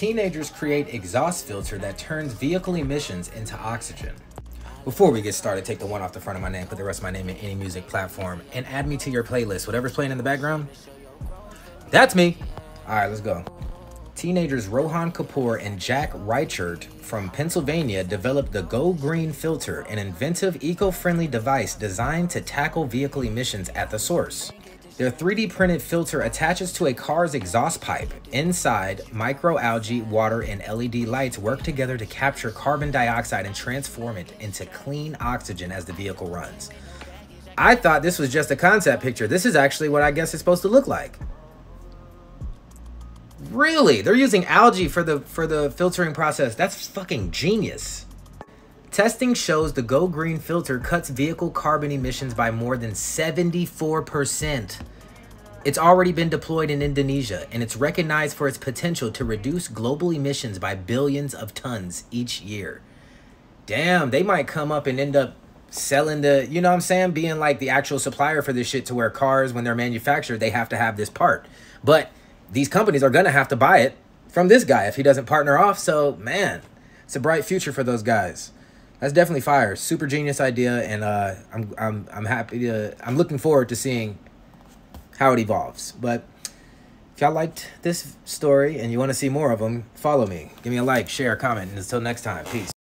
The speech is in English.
Teenagers create exhaust filter that turns vehicle emissions into oxygen. Before we get started, take the one off the front of my name, put the rest of my name in any music platform, and add me to your playlist. Whatever's playing in the background, that's me. All right, let's go. Teenagers Rohan Kapoor and Jack Reichert from Pennsylvania developed the Go Green Filter, an inventive, eco-friendly device designed to tackle vehicle emissions at the source. Their 3D printed filter attaches to a car's exhaust pipe. Inside, microalgae, water, and LED lights work together to capture carbon dioxide and transform it into clean oxygen as the vehicle runs. I thought this was just a concept picture. This is actually what I guess it's supposed to look like. Really? They're using algae for the for the filtering process. That's fucking genius. Testing shows the Go Green filter cuts vehicle carbon emissions by more than 74%. It's already been deployed in Indonesia, and it's recognized for its potential to reduce global emissions by billions of tons each year. Damn, they might come up and end up selling the, you know what I'm saying, being like the actual supplier for this shit to where cars, when they're manufactured, they have to have this part. But these companies are going to have to buy it from this guy if he doesn't partner off. So, man, it's a bright future for those guys that's definitely fire. Super genius idea, and uh, I'm I'm I'm happy to. I'm looking forward to seeing how it evolves. But if y'all liked this story and you want to see more of them, follow me. Give me a like, share, comment, and until next time, peace.